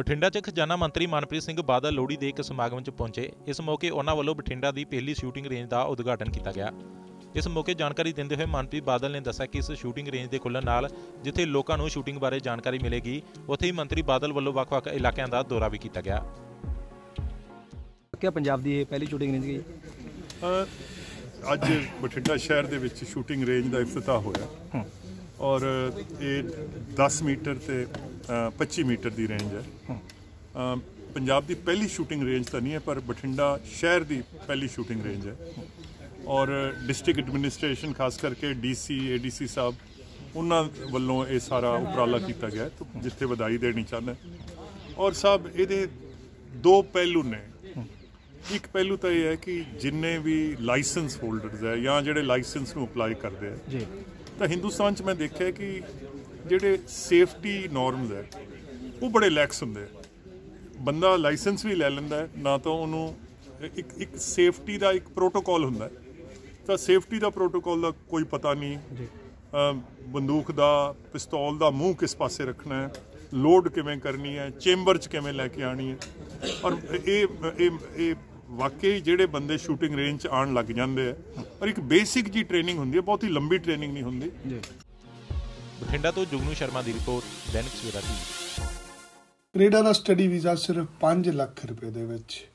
ਬਠਿੰਡਾ 'ਚ ਖਜ਼ਾਨਾ ਮੰਤਰੀ ਮਨਪ੍ਰੀਤ ਸਿੰਘ ਬਾਦਲ ਲੋਹੜੀ ਦੇ ਇੱਕ ਸਮਾਗਮ 'ਚ ਪਹੁੰਚੇ। ਇਸ ਮੌਕੇ ਉਹਨਾਂ ਵੱਲੋਂ ਬਠਿੰਡਾ ਦੀ ਪਹਿਲੀ ਸ਼ੂਟਿੰਗ ਰੇਂਜ ਦਾ ਉਦਘਾਟਨ ਕੀਤਾ ਗਿਆ। ਇਸ ਮੌਕੇ ਜਾਣਕਾਰੀ ਦਿੰਦੇ ਹੋਏ ਮਨਪ੍ਰੀਤ ਬਾਦਲ ਨੇ ਦੱਸਿਆ ਕਿ ਇਸ ਸ਼ੂਟਿੰਗ ਰੇਂਜ ਦੇ ਖੁੱਲ੍ਹਣ ਨਾਲ ਜਿੱਥੇ ਲੋਕਾਂ ਨੂੰ ਸ਼ੂਟਿੰਗ ਬਾਰੇ ਜਾਣਕਾਰੀ ਮਿਲੇਗੀ ਉੱਥੇ ਹੀ ਮੰਤਰੀ ਬਾਦਲ ਵੱਲੋਂ ਵੱਖ-ਵੱਖ ਇਲਾਕਿਆਂ ਦਾ ਦੌਰਾ ਵੀ ਕੀਤਾ ਗਿਆ। ਕਿਆ ਪੰਜਾਬ ਦੀ ਇਹ ਪਹਿਲੀ ਸ਼ੂਟਿੰਗ ਰੇਂਜ ਗਈ? ਅੱਜ ਬਠਿੰਡਾ ਸ਼ਹਿਰ ਦੇ ਵਿੱਚ ਸ਼ੂਟਿੰਗ ਰੇਂਜ ਦਾ ਇਫਤਤਾਹ ਹੋਇਆ। ਔਰ ਇਹ 10 ਮੀਟਰ ਤੇ ਅ, 25 ਮੀਟਰ ਦੀ ਰੇਂਜ ਹੈ। ਪੰਜਾਬ ਦੀ ਪਹਿਲੀ ਸ਼ੂਟਿੰਗ ਰੇਂਜ ਤਾਂ ਨਹੀਂ ਹੈ ਪਰ ਬਠਿੰਡਾ ਸ਼ਹਿਰ ਦੀ ਪਹਿਲੀ ਸ਼ੂਟਿੰਗ ਰੇਂਜ ਹੈ। ਔਰ ਡਿਸਟ੍ਰਿਕਟ ਐਡਮਿਨਿਸਟ੍ਰੇਸ਼ਨ ਖਾਸ ਕਰਕੇ ਡੀਸੀ ਏਡੀਸੀ ਸਾਹਿਬ ਉਹਨਾਂ ਵੱਲੋਂ ਇਹ ਸਾਰਾ ਉਪਰਾਲਾ ਕੀਤਾ ਗਿਆ ਜਿੱਥੇ ਵਧਾਈ ਦੇਣੀ ਚਾਹੁੰਦਾ ਔਰ ਸਾਹਿਬ ਇਹਦੇ ਦੋ ਪਹਿਲੂ ਨੇ। ਇੱਕ ਪਹਿਲੂ ਤਾਂ ਇਹ ਹੈ ਕਿ ਜਿੰਨੇ ਵੀ ਲਾਇਸੈਂਸ ਹੋਲਡਰਸ ਹੈ ਜਾਂ ਜਿਹੜੇ ਲਾਇਸੈਂਸ ਨੂੰ ਅਪਲਾਈ ਕਰਦੇ ਆ ਜੀ। ਤਾਂ ਹਿੰਦੁਸਤਾਨ 'ਚ ਮੈਂ ਦੇਖਿਆ ਕਿ ਜਿਹੜੇ ਸੇਫਟੀ ਨਾਰਮਸ ਹੈ ਉਹ ਬੜੇ ਲੈਕਸ ਹੁੰਦੇ ਆ। ਬੰਦਾ ਲਾਇਸੈਂਸ ਵੀ ਲੈ ਲੈਂਦਾ ਨਾ ਤਾਂ ਉਹਨੂੰ ਇੱਕ ਇੱਕ ਸੇਫਟੀ ਦਾ ਇੱਕ ਪ੍ਰੋਟੋਕਾਲ ਹੁੰਦਾ ਤਾਂ ਸੇਫਟੀ ਦਾ ਪ੍ਰੋਟੋਕਾਲ ਦਾ ਕੋਈ ਪਤਾ ਨਹੀਂ। ਬੰਦੂਕ ਦਾ ਪਿਸਤੌਲ ਦਾ ਮੂੰਹ ਕਿਸ ਪਾਸੇ ਰੱਖਣਾ ਹੈ ਲੋਡ ਕਿਵੇਂ ਕਰਨੀ ਹੈ ਚੇਂਬਰ 'ਚ ਕਿਵੇਂ ਲੈ ਕੇ ਆਣੀ ਹੈ। ਔਰ ਇਹ ਇਹ ਇਹ ਵਾਕਈ ਜਿਹੜੇ ਬੰਦੇ ਸ਼ੂਟਿੰਗ ਰੇਂਜ 'ਚ ਆਉਣ ਲੱਗ ਜਾਂਦੇ ਆ ਔਰ ਇੱਕ ਬੇਸਿਕ ਜੀ ਟ੍ਰੇਨਿੰਗ ਹੁੰਦੀ ਹੈ ਬਹੁਤੀ ਲੰਬੀ ਟ੍ਰੇਨਿੰਗ ਨਹੀਂ ਹੁੰਦੀ। ਜੀ। ਬਠਿੰਡਾ ਤੋਂ ਜੁਗਨੂ ਸ਼ਰਮਾ ਦੀ report Dainik Savera TV. Canada ਦਾ ਸਟੱਡੀ ਵੀਜ਼ਾ ਸਿਰਫ 5 ਲੱਖ ਰੁਪਏ ਦੇ ਵਿੱਚ।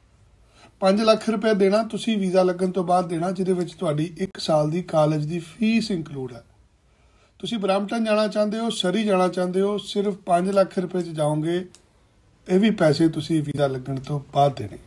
5 ਲੱਖ ਰੁਪਏ ਦੇਣਾ ਤੁਸੀਂ ਵੀਜ਼ਾ ਲੱਗਣ ਤੋਂ ਬਾਅਦ ਦੇਣਾ ਜਿਹਦੇ ਵਿੱਚ ਤੁਹਾਡੀ 1 ਸਾਲ ਦੀ ਕਾਲਜ ਦੀ ਫੀਸ ਇੰਕਲੂਡ ਹੈ। ਤੁਸੀਂ ਬ੍ਰੈਂਪਟਨ ਜਾਣਾ ਚਾਹੁੰਦੇ ਹੋ ਸਰੀ ਜਾਣਾ ਚਾਹੁੰਦੇ ਹੋ ਸਿਰਫ 5 ਲੱਖ ਰੁਪਏ ਚ ਜਾਓਗੇ ਇਹ ਵੀ ਪੈਸੇ ਤੁਸੀਂ ਵੀਜ਼ਾ ਲੱਗਣ ਤੋਂ ਬਾਅਦ ਦੇਣੇ।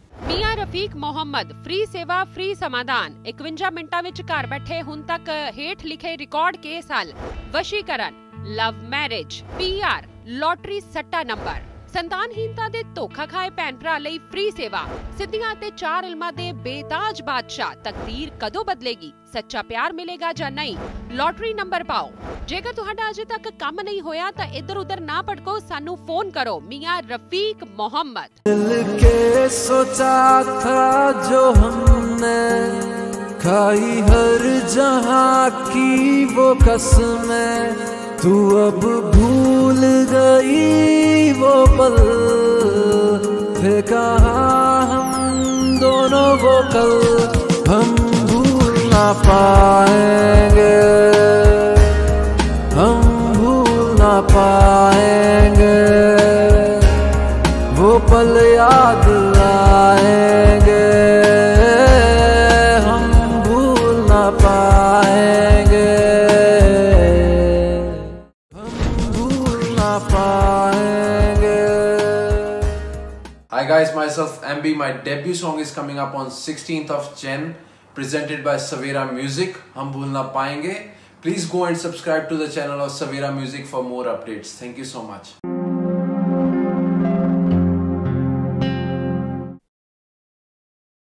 ਰਫੀਕ ਮੁਹੰਮਦ, ਫ੍ਰੀ ਸੇਵਾ, ਫ੍ਰੀ ਸਮਾਧਾਨ। 51 ਮਿੰਟਾਂ ਵਿੱਚ ਘਰ ਬੈਠੇ ਹੁਣ ਤੱਕ ਹੇਠ ਲਿਖੇ ਰਿਕਾਰਡ ਕੇਸ ਹੱਲ। ਵਸ਼ੀਕਰਨ, ਲਵ ਮੈਰਿਜ ਪੀਆਰ ਲੋਟਰੀ ਸੱਟਾ ਨੰਬਰ। ਸੰਤਾਨਹੀਨਤਾ ਦੇ ਧੋਖਾ ਖਾਏ ਭੈਣ ਭਰਾ ਲਈ ਫ੍ਰੀ ਸੇਵਾ ਸਿੱਧੀਆਂ ਅਤੇ ਚਾਰ ਇਲਮਾਂ ਦੇ ਬੇਤਾਜ ਬਾਦਸ਼ਾਹ ਤਕਦੀਰ ਕਦੋਂ ਬਦਲੇਗੀ ਸੱਚਾ ਪਿਆਰ ਮਿਲੇਗਾ ਜਾਂ ਨਹੀਂ ਲੋਟਰੀ ਨੰਬਰ ਪਾਓ ਜੇਕਰ ਤੁਹਾਡਾ ਅਜੇ ਤੱਕ ਕੰਮ ਨਹੀਂ ਹੋਇਆ ਤਾਂ ਇੱਧਰ ਉੱਧਰ ਨਾ ਭਟਕੋ ਸਾਨੂੰ ਫੋਨ ਕਰੋ ਮੀਆਂ ਰਫੀਕ ਮੁਹੰਮਦ दिल के सोचा था जो हमने खाई हर जहां की वो कसमें तू अब भूल गई वो फिर कहा हम दोनों वो कल हम भूल ना पाएँगे। हम भूल ना पाएँगे। वो पल याद आएँगे। Guys, myself MB. My debut song is coming up on 16th of Jan, presented by Savera Music. Hum bhul na payenge. Please go and subscribe to the channel of Savera Music for more updates. Thank you so much.